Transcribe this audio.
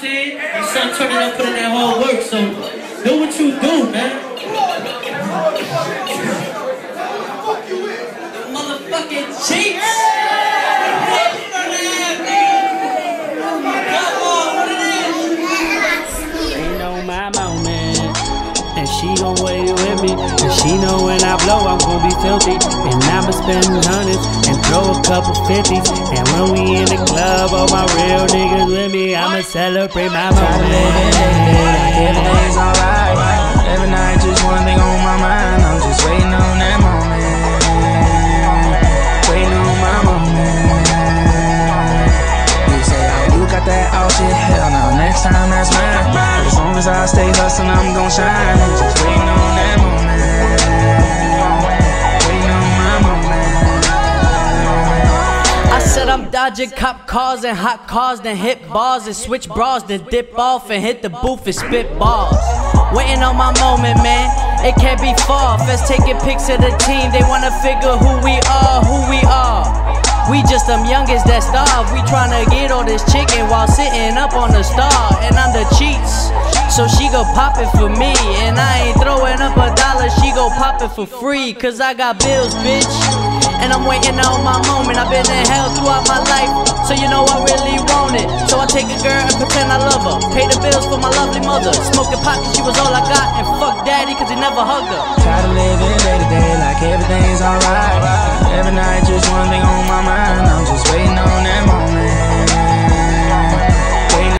Saying? Your son turning up, putting that hard work, so do what you do, man. Motherfucking. And she gon' wait with me. And she know when I blow, I'm gon' be filthy. I'ma spend hundreds and throw a couple fifties. And when we in the club, all my real niggas with me, I'ma celebrate my Try to live moment. it day to day like everything's alright. Every night, just one thing on my mind. I'm just waiting on that moment. Waiting on my moment. You say, oh, you got that oh shit, hell no. Next time, that's mine. As long as I stay hustling, I'm gon' shine. Dodging cop cars and hot cars, then hit bars and switch bras, then dip off and hit the booth and spit balls. Waiting on my moment, man. It can't be far. Feds taking pics of the team. They wanna figure who we are, who we are. We just them youngest that starve. We tryna get all this chicken while sitting up on the star. And I'm the Cheets. So she go poppin' for me. And I ain't throwing up a dollar, she go poppin' for free. Cause I got bills, bitch. And I'm waiting on my moment. I've been in hell throughout my I take a girl and pretend I love her. Pay the bills for my lovely mother. Smoking pot 'cause she was all I got. And fuck daddy cause he never hugged her. Try to live it day to day like everything's alright.